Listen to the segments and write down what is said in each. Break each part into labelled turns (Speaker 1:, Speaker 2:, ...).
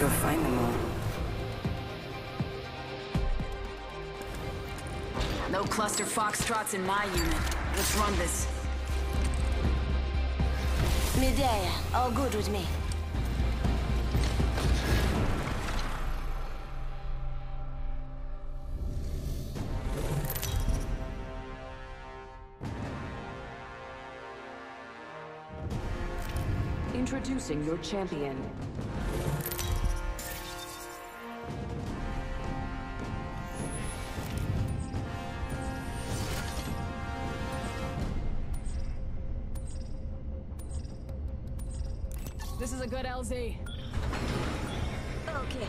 Speaker 1: go find them all.
Speaker 2: No cluster foxtrots in my unit. Let's run this.
Speaker 3: Medea, all good with me.
Speaker 4: Introducing your champion.
Speaker 2: LZ.
Speaker 3: Okay.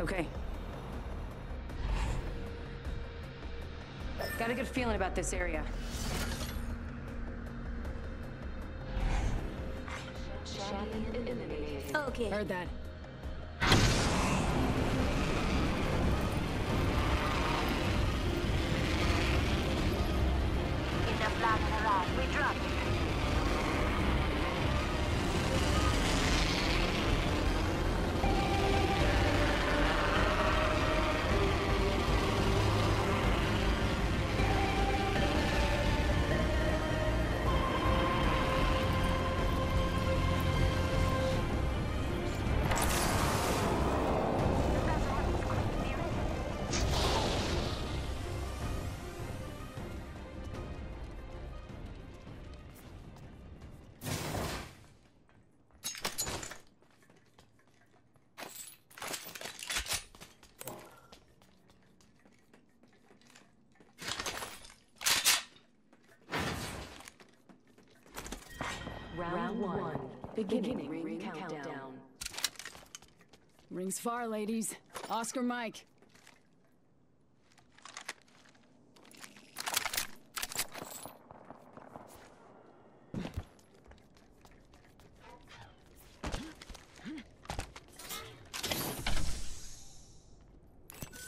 Speaker 1: Okay. Got a good feeling about this area.
Speaker 3: Okay.
Speaker 2: Heard that.
Speaker 4: One. Beginning ring countdown.
Speaker 2: Rings far, ladies. Oscar Mike.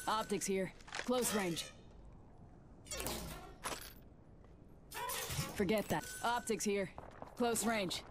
Speaker 2: Optics here. Close range. Forget that. Optics here. Close range.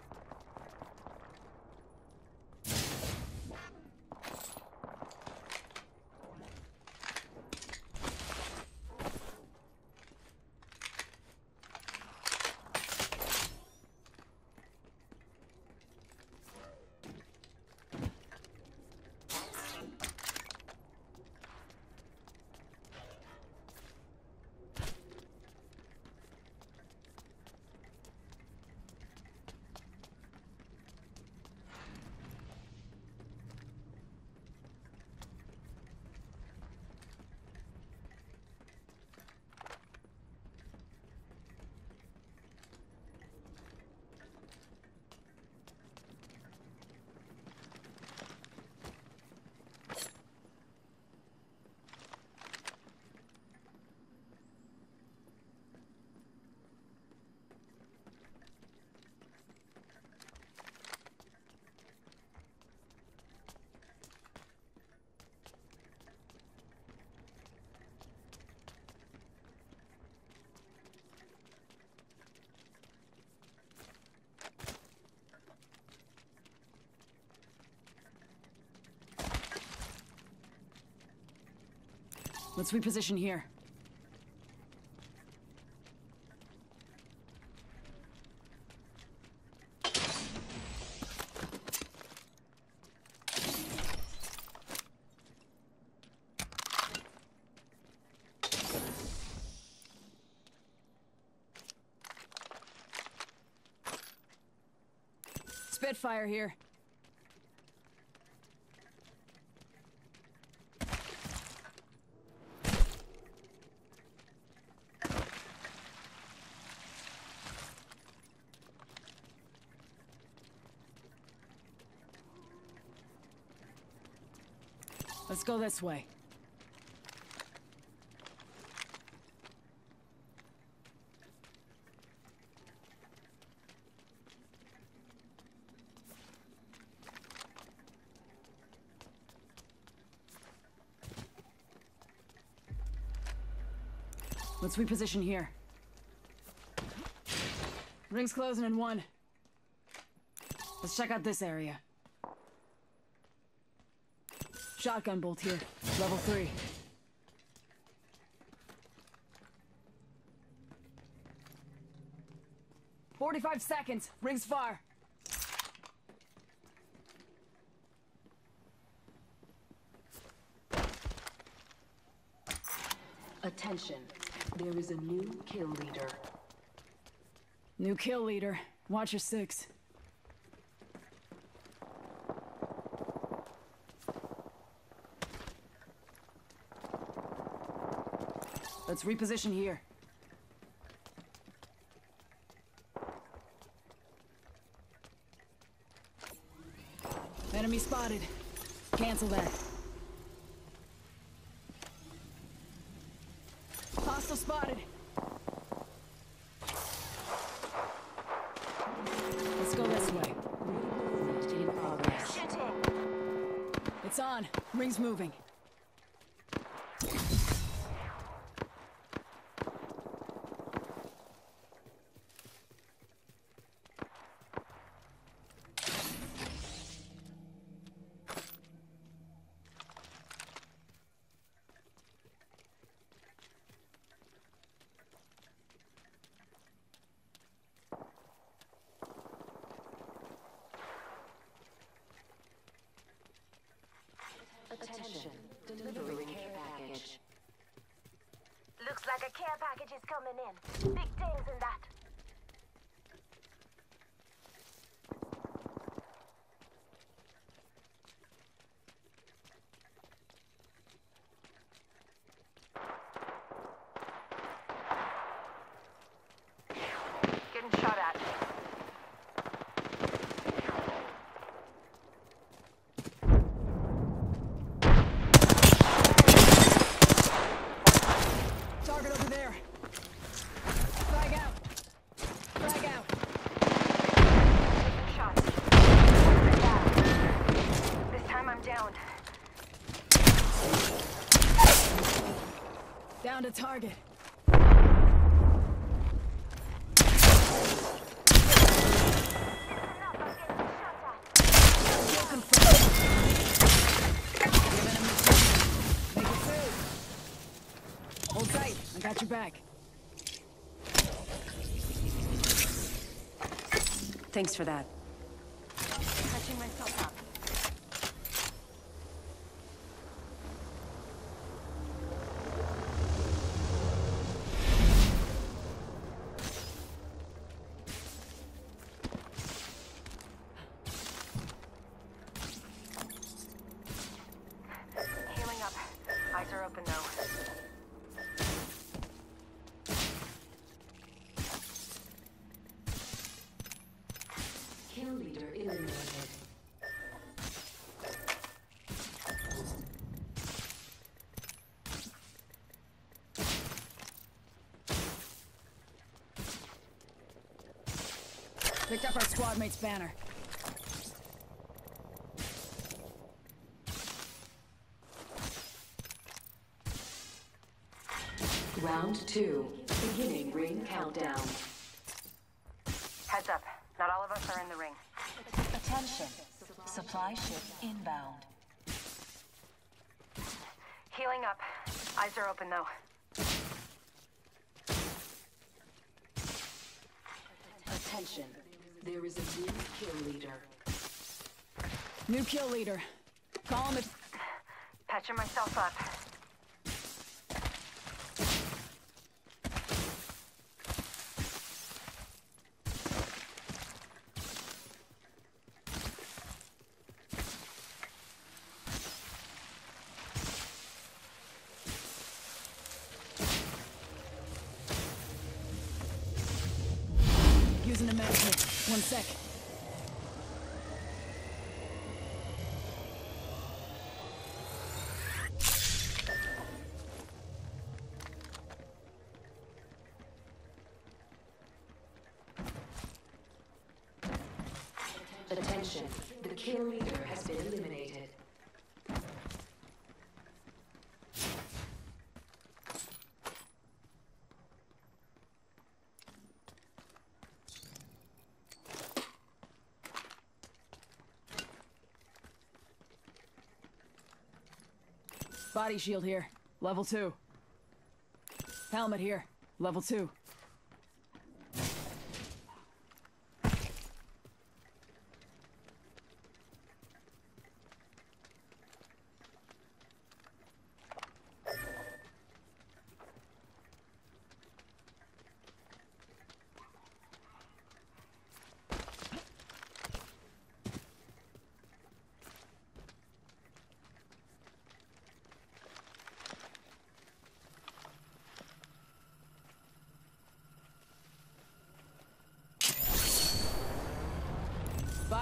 Speaker 2: Let's reposition here. Spitfire here. Let's go this way. Let's reposition here. Ring's closing in one. Let's check out this area. Shotgun bolt here. Level three. Forty-five seconds. Rings far.
Speaker 4: Attention. There is a new kill leader.
Speaker 2: New kill leader. Watch your six. Let's reposition here. Enemy spotted. Cancel that. Hostile spotted. Let's go this way.
Speaker 4: In progress.
Speaker 2: It's on. Ring's moving.
Speaker 4: Attention. Delivering care package.
Speaker 3: Looks like a care package is coming in. Big things in that.
Speaker 5: Getting shot at.
Speaker 2: Target over there. Flag out. Flag out.
Speaker 5: Taking shots.
Speaker 3: This time I'm down.
Speaker 2: Down to target.
Speaker 3: Enough, I'm getting shot at.
Speaker 2: Kill confirmed. Give enemy signal. Make it through. Hold tight. I got your back. Thanks for that. Picked up our squad mate's banner.
Speaker 4: Round two. Beginning ring countdown.
Speaker 5: Heads up. Not all of us are in the ring.
Speaker 1: Attention. Supply ship inbound.
Speaker 5: Healing up. Eyes are open though.
Speaker 4: Attention. There is a new kill leader.
Speaker 2: New kill leader. Call him if...
Speaker 5: Patching myself up.
Speaker 4: Attention, the kill leader has been eliminated.
Speaker 2: Body shield here. Level 2. Helmet here. Level 2.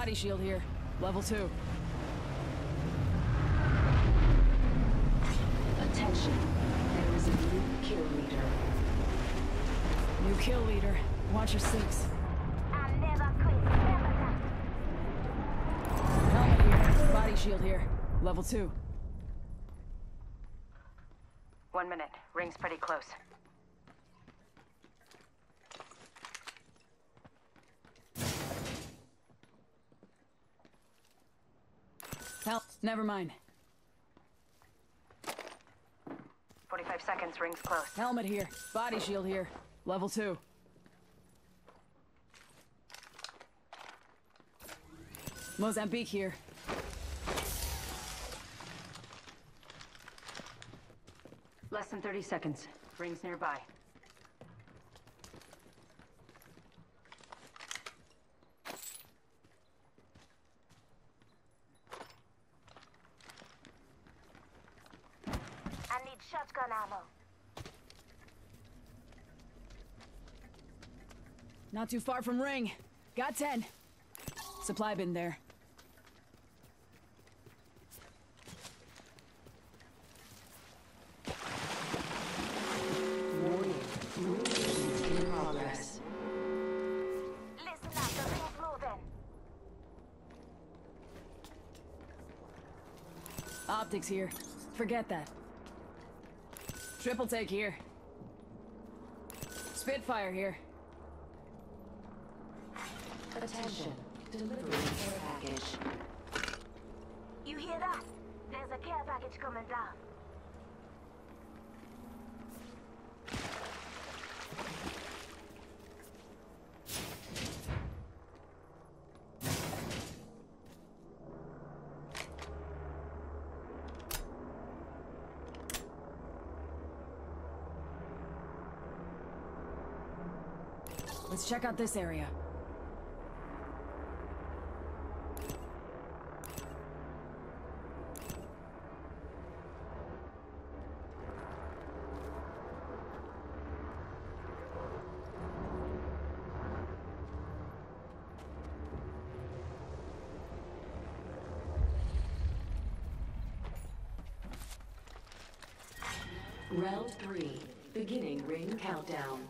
Speaker 2: Body shield here. Level 2.
Speaker 4: Attention. There is a new kill leader.
Speaker 2: New kill leader. Watch your six.
Speaker 3: I never quit, never die.
Speaker 2: Helmet here. Body shield here. Level 2.
Speaker 1: One minute. Ring's pretty close.
Speaker 2: Never mind.
Speaker 1: 45 seconds. Ring's close.
Speaker 2: Helmet here. Body shield here. Level 2. Mozambique here.
Speaker 1: Less than 30 seconds. Ring's nearby.
Speaker 3: I need shotgun ammo.
Speaker 2: Not too far from ring. Got 10. Supply bin there. Optics here. Forget that. Triple take here. Spitfire here.
Speaker 4: Attention. Delivering care package.
Speaker 3: You hear that? There's a care package coming down.
Speaker 2: Let's check out this area.
Speaker 4: Round three. Beginning ring countdown.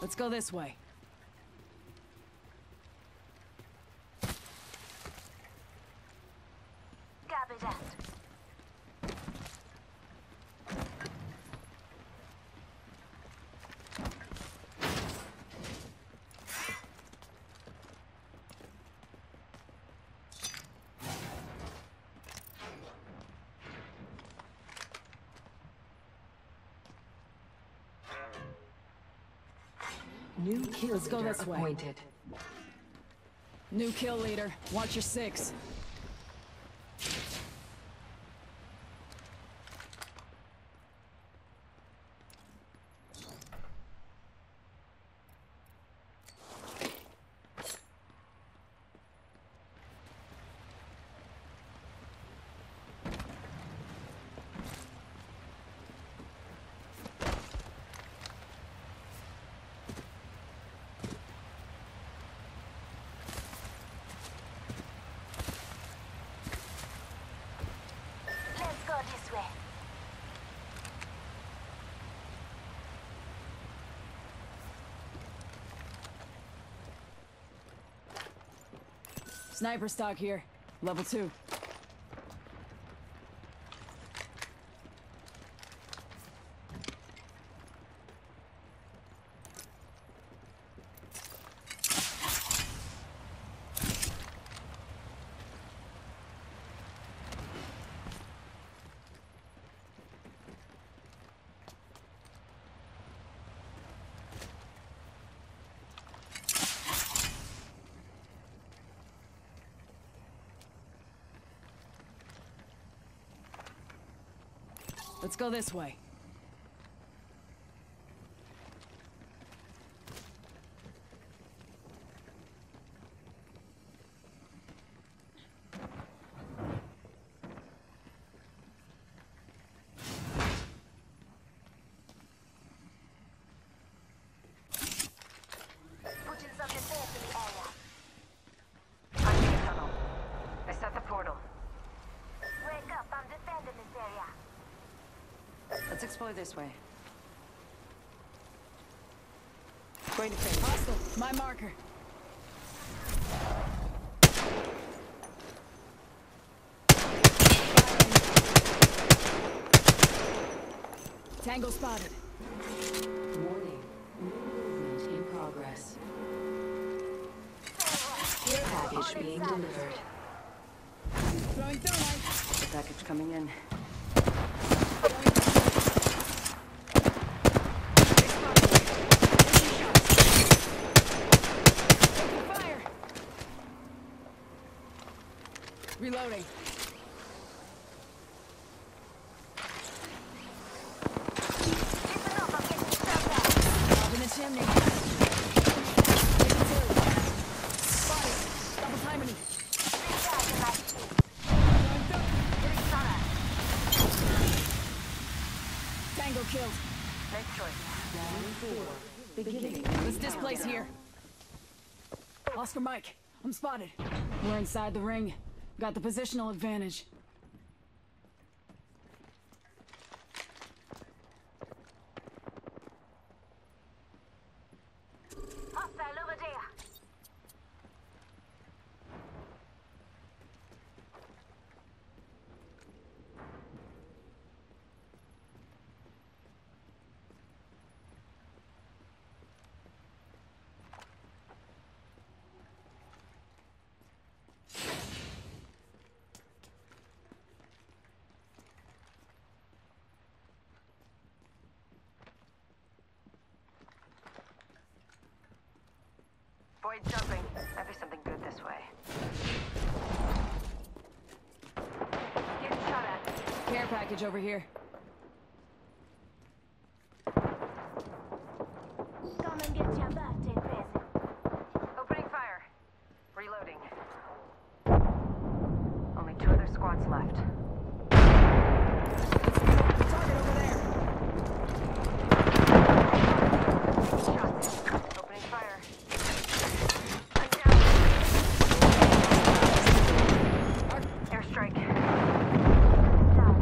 Speaker 2: Let's go this way.
Speaker 4: New kill
Speaker 2: Let's go this way.
Speaker 4: appointed.
Speaker 2: New kill leader. Watch your six. Sniper stock here. Level 2. Let's go this way.
Speaker 3: Putting some defense in the area.
Speaker 1: Punching a tunnel. I set the portal.
Speaker 3: Wake up, I'm defending this area.
Speaker 1: Let's explore this way. Going to phase.
Speaker 2: Hostile, my marker. Tango spotted.
Speaker 4: Warning. Movement in progress. Package being delivered.
Speaker 2: Throwing thermite.
Speaker 1: The package coming in.
Speaker 2: Taking fire. Reloading.
Speaker 3: Listen up, I'm getting shot at.
Speaker 2: Up in the chimney. Taking two. Spotted. Double timing.
Speaker 3: Three guys in my team.
Speaker 2: Throwing thermite.
Speaker 3: Three shot
Speaker 2: Tango killed.
Speaker 1: Nice choice.
Speaker 4: Round four. Beginning.
Speaker 2: Let's displace here. Oscar Mike, I'm spotted. We're inside the ring. Got the positional advantage.
Speaker 3: Hostile over there.
Speaker 1: Void jumping. Might be something good this way. Getting shot at.
Speaker 2: Care package over here.
Speaker 3: Come and get your birthday present.
Speaker 1: Opening fire. Reloading. Only two other squads left.
Speaker 2: Target over there.
Speaker 1: Shots. Opening fire. I'm down. Airstrike.
Speaker 3: Down.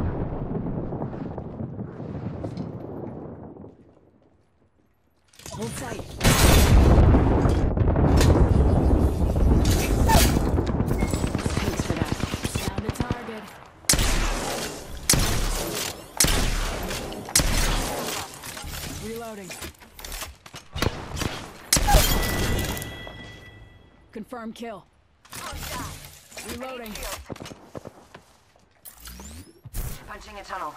Speaker 2: Hold tight.
Speaker 1: Thanks for that.
Speaker 2: Found a target. Reloading. Confirm kill. Reloading.
Speaker 1: Punching a tunnel.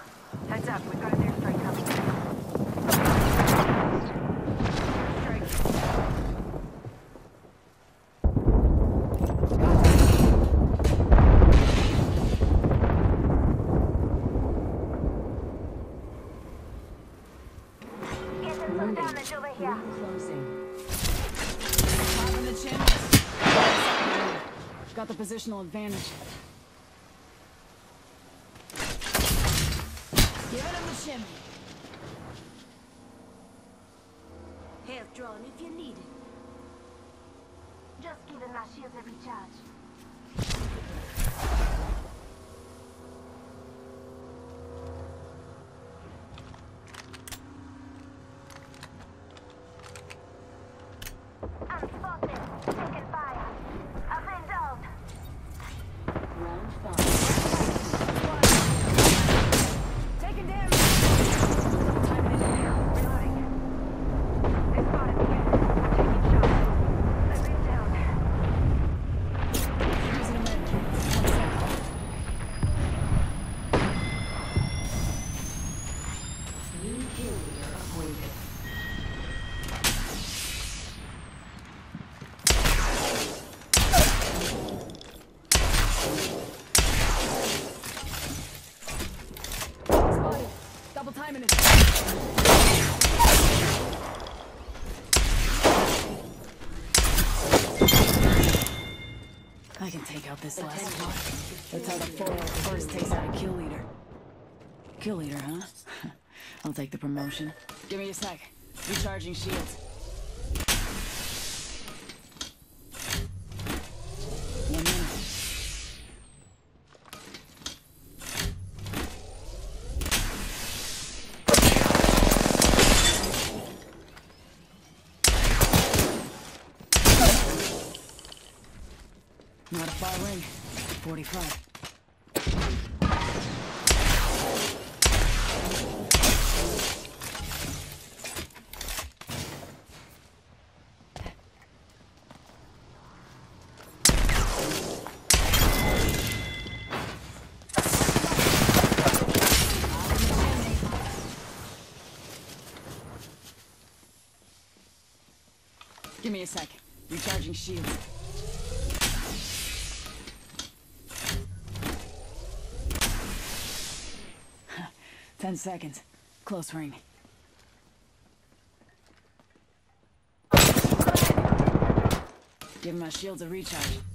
Speaker 2: Positional advantage. Give him the shimmy.
Speaker 3: Health drawn if you need it. Just giving my shields a recharge. I'm spotted. Taking fire. I've been downed.
Speaker 4: Round five.
Speaker 2: Taking damage. Timing it in.
Speaker 1: Reloading. They spotted me. I'm taking shots. I've been down.
Speaker 2: I can take out this last one. That's how the first takes out a kill leader. Kill leader, huh? I'll take the promotion. Give me a sec. Recharging shields. One minute. Not a far ring. 45. Give me a sec. Recharging shield. Ten seconds. Close ring. Give my shields a recharge.